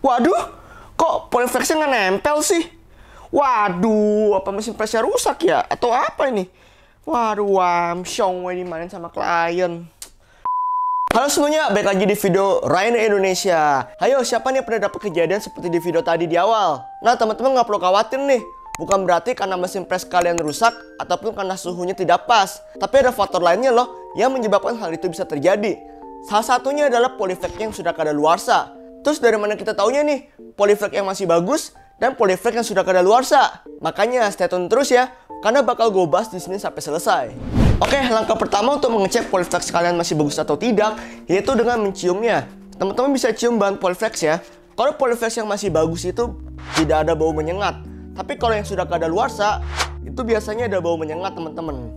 Waduh, kok polyflexnya nggak nempel sih? Waduh, apa mesin presnya rusak ya? Atau apa ini? Waduh, wamsyong gue dimainin sama klien. Halo semuanya, balik lagi di video Ryan Indonesia. Ayo, siapa nih yang pernah dapat kejadian seperti di video tadi di awal? Nah, teman-teman nggak perlu khawatir nih. Bukan berarti karena mesin pres kalian rusak ataupun karena suhunya tidak pas. Tapi ada faktor lainnya loh yang menyebabkan hal itu bisa terjadi. Salah satunya adalah polyflex yang sudah kadaluarsa. Terus dari mana kita taunya nih? Polyflex yang masih bagus dan polyflex yang sudah kadaluarsa. Makanya stay tune terus ya, karena bakal gue bahas di sini sampai selesai. Oke, langkah pertama untuk mengecek polyflex kalian masih bagus atau tidak, yaitu dengan menciumnya. Teman-teman bisa cium bahan polyflex ya. Kalau polyflex yang masih bagus itu tidak ada bau menyengat. Tapi kalau yang sudah kadaluarsa, itu biasanya ada bau menyengat teman-teman.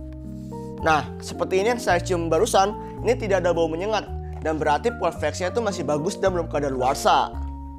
Nah, seperti ini yang saya cium barusan, ini tidak ada bau menyengat dan berarti polyflexnya itu masih bagus dan belum kadaluarsa.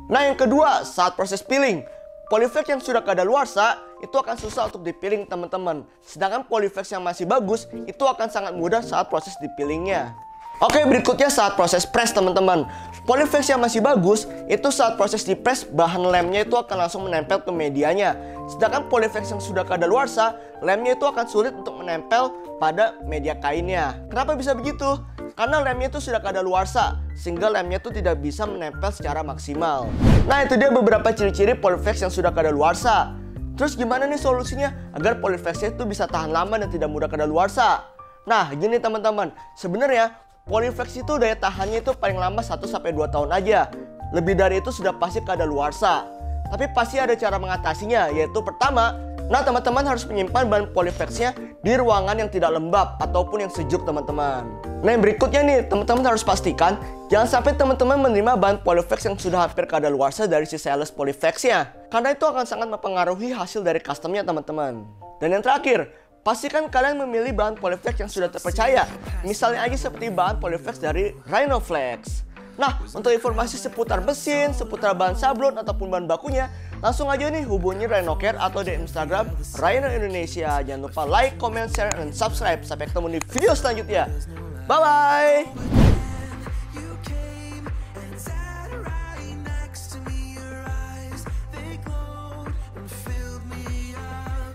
Nah yang kedua, saat proses peeling, polyflex yang sudah kadaluarsa itu akan susah untuk dipiling teman-teman. Sedangkan polyflex yang masih bagus itu akan sangat mudah saat proses dipilingnya. Oke berikutnya saat proses press teman-teman. Polyflex yang masih bagus itu saat proses di press bahan lemnya itu akan langsung menempel ke medianya. Sedangkan polyflex yang sudah kadaluarsa, lemnya itu akan sulit untuk menempel pada media kainnya. Kenapa bisa begitu? Karena lemnya itu sudah kadaluarsa, sehingga lemnya itu tidak bisa menempel secara maksimal. Nah itu dia beberapa ciri-ciri polyflex yang sudah kadaluarsa. Terus gimana nih solusinya agar polyflexnya itu bisa tahan lama dan tidak mudah kadaluarsa? Nah gini teman-teman, sebenarnya Polyflex itu daya tahannya itu paling lama 1-2 tahun aja. Lebih dari itu sudah pasti kadaluarsa. Tapi pasti ada cara mengatasinya, yaitu pertama, nah teman-teman harus menyimpan bahan polyflexnya di ruangan yang tidak lembab ataupun yang sejuk teman-teman. Nah yang berikutnya nih, teman-teman harus pastikan jangan sampai teman-teman menerima bahan polyflex yang sudah hampir kadaluarsa dari si sales polyflexnya. Karena itu akan sangat mempengaruhi hasil dari customnya teman-teman. Dan yang terakhir, Pastikan kalian memilih bahan polyflex yang sudah terpercaya. Misalnya aja seperti bahan polyflex dari Rhinoflex. Nah, untuk informasi seputar mesin, seputar bahan sablon ataupun bahan bakunya, langsung aja nih hubungi Rhinocare atau di Instagram Rhino Indonesia. Jangan lupa like, comment, share, dan subscribe. Sampai ketemu di video selanjutnya. Bye-bye!